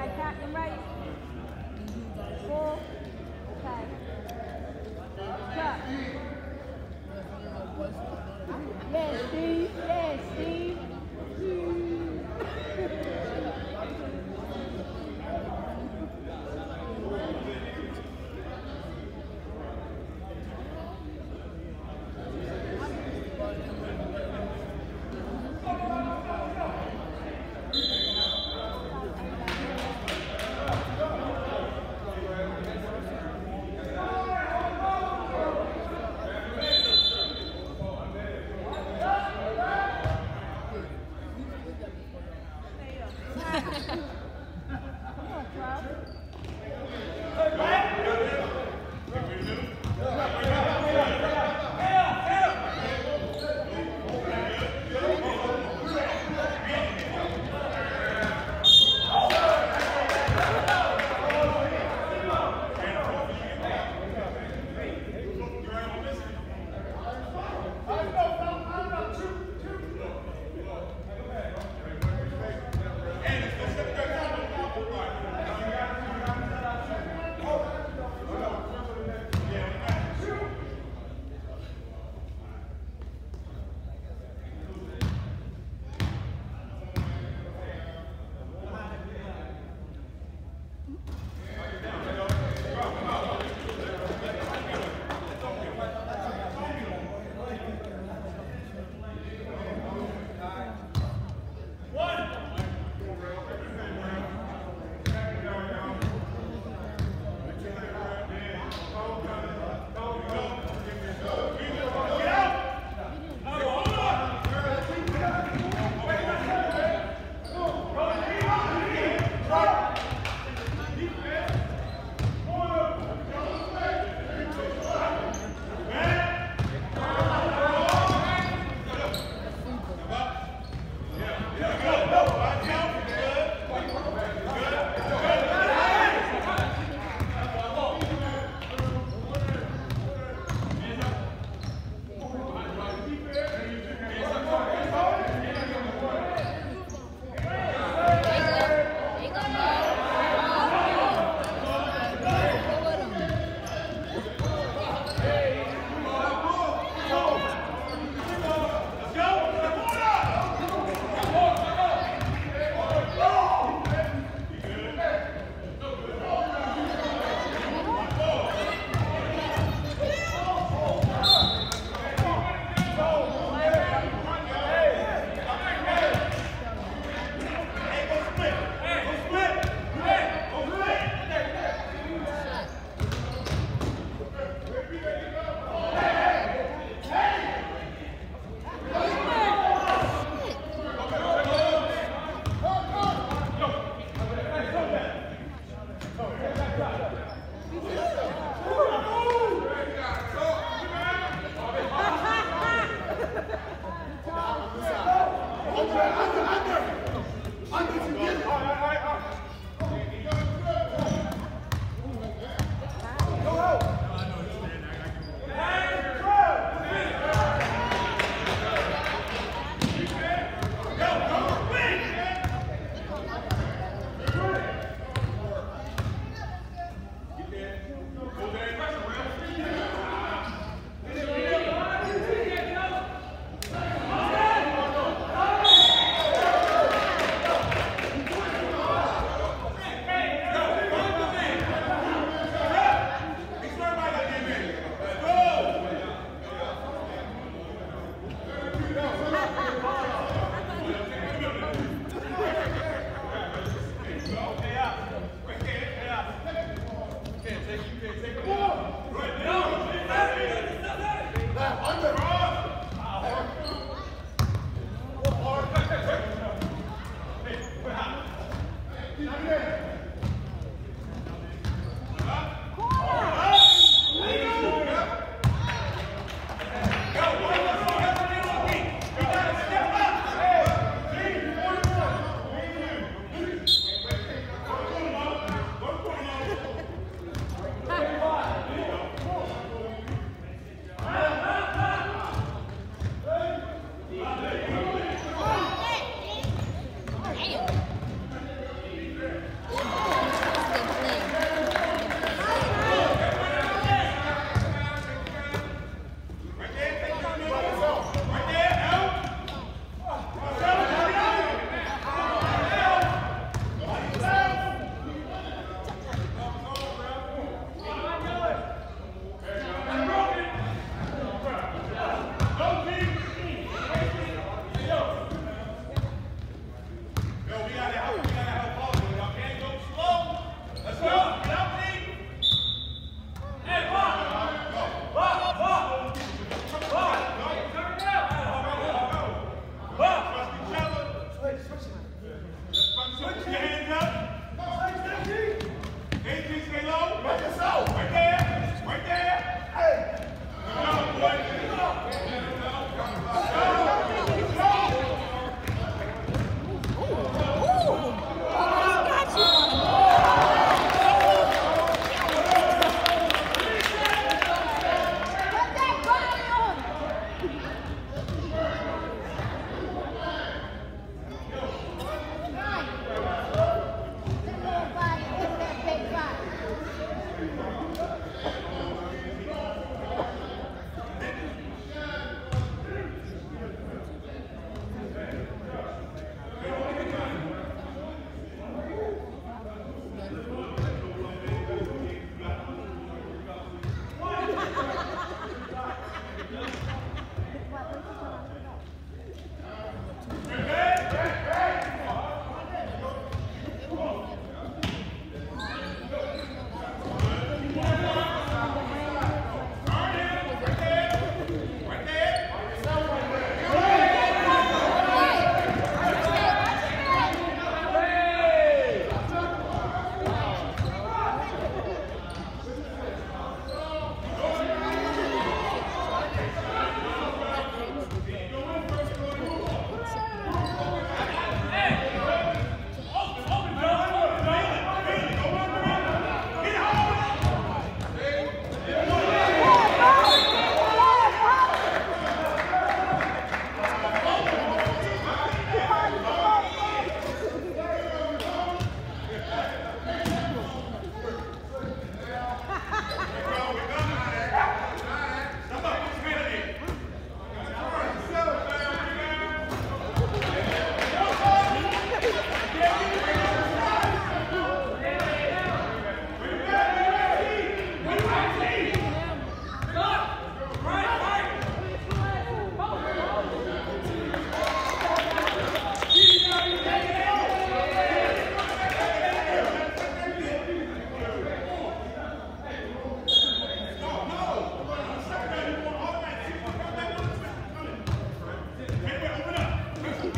right, Captain Right. Under, under, under!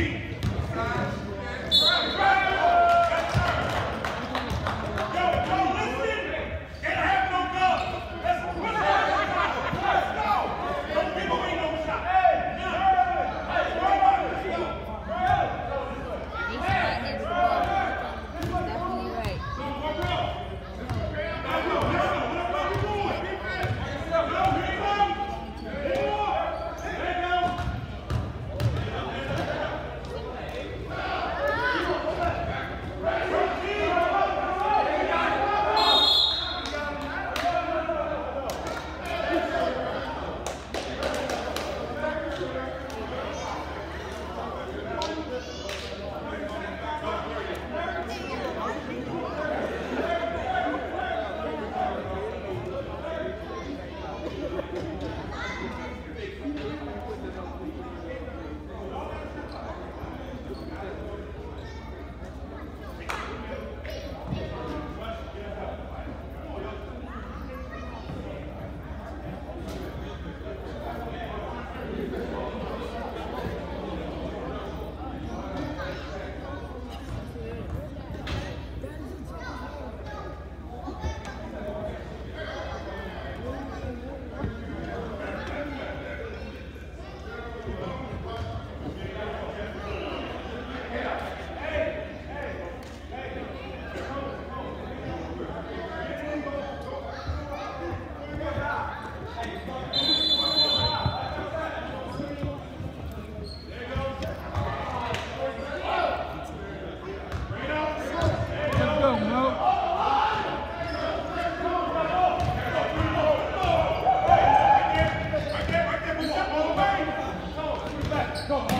King. 够